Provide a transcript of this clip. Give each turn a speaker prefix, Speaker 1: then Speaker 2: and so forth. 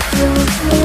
Speaker 1: you